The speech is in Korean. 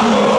아